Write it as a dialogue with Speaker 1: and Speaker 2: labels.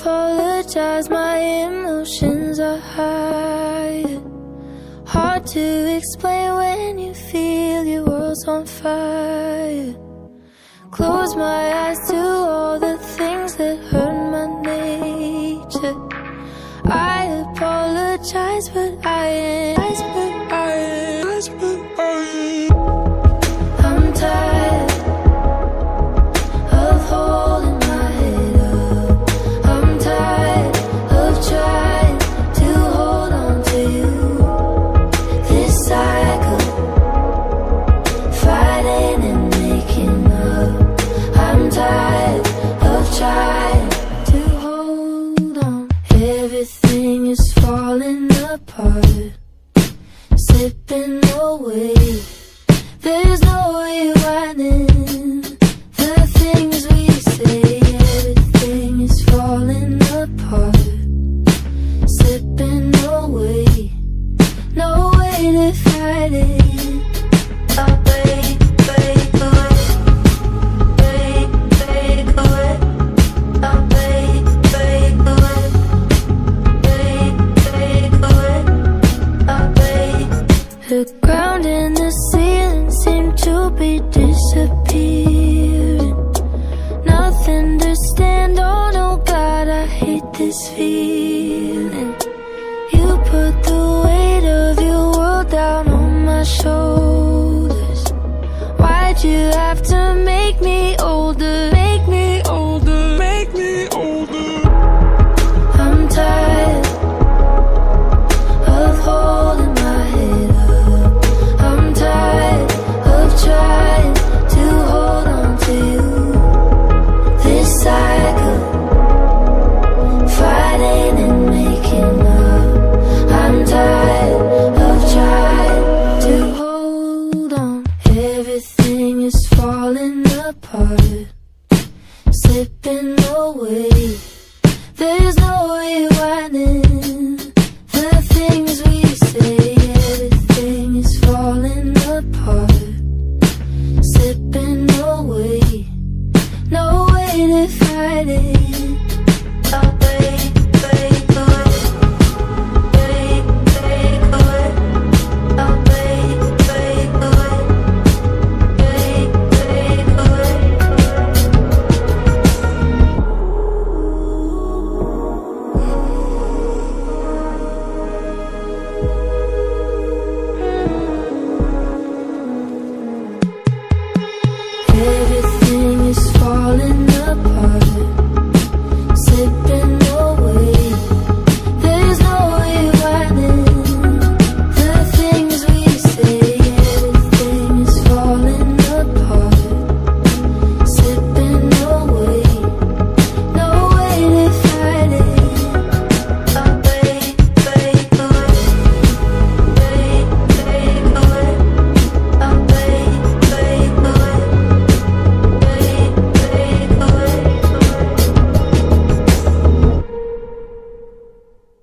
Speaker 1: apologize, my emotions are high. Hard to explain when you feel your world's on fire. Close my eyes to all the things that hurt my nature. I apologize, but I slipping away. There's no rewinding this feeling. You put the weight of your world down on my shoulders. Why'd you have to make me apart, slipping away.